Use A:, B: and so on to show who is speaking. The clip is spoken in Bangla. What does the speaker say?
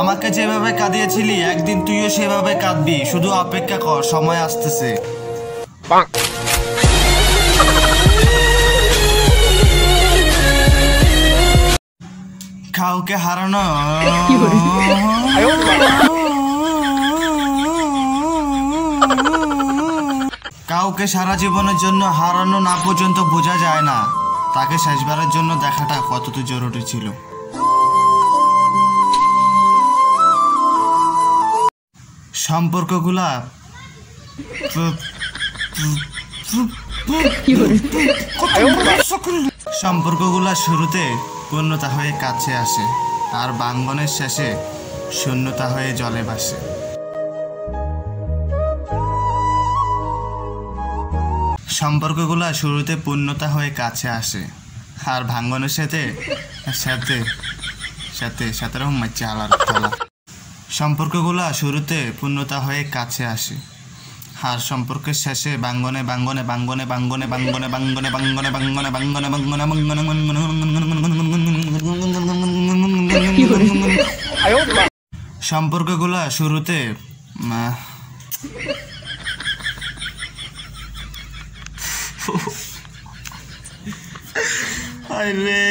A: আমাকে যেভাবে কাঁদিয়েছিলি, একদিন তুইও সেভাবে কাঁদবি। শুধু অপেক্ষা কর, সময় আসতেছে। কাউকে হারানো? কাউকে সারা জীবনের জন্য হারানো না পর্যন্ত বোঝা যায় না। তাকে শেষবারের জন্য দেখাটা কতটা জরুরি ছিল? সম্পর্কগুলা সম্পর্কগুলা শুরুতে পূর্ণতা হয়ে কাছে আসে, আর বাঙ্গনের শেষে শূন্যতা হয়ে জলে ভাসে। সম্পর্কগুলা শুরুতে পূর্ণতা হয়ে কাছে আসে, আর ভাঙ্গনের সাথে সাথে সাথে সাথে রকম মাচ্ছে আলার সম্পর্কগুলা শুরুতে পূর্ণতা হয়ে কাছে আসে আর সম্পর্কের শেষে বাঙ্গনে বাঙ্গনে বাঙ্গনে বাঙ্গনে বাঙ্গনে বাঙ্গনে বাঙ্গনে বাঙ্গনে বাঙ্গনে বাঙ্গনে বাঙ্গনে বাঙ্গনে সম্পর্কগুলা শুরুতে আরে